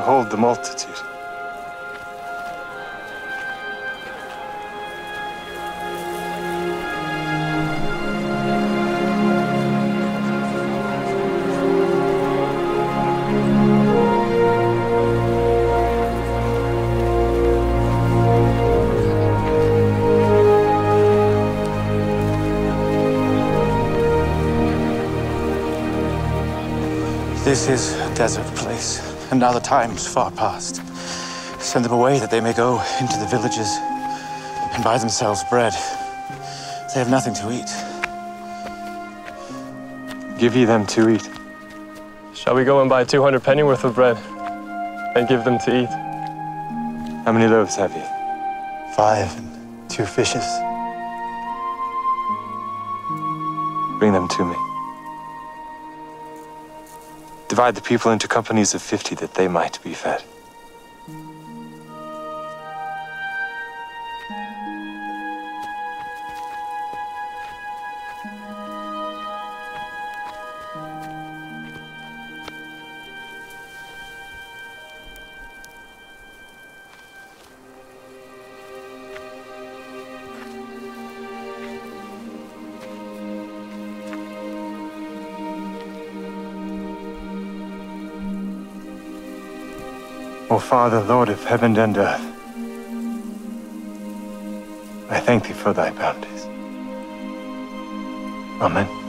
hold the multitude. This is a desert place, and now the time's far past. Send them away that they may go into the villages and buy themselves bread. They have nothing to eat. Give ye them to eat. Shall we go and buy 200 pennyworth of bread and give them to eat? How many loaves have ye? Five and two fishes. Bring them to me. Divide the people into companies of fifty that they might be fed. O Father, Lord of heaven and earth, I thank thee for thy bounties. Amen.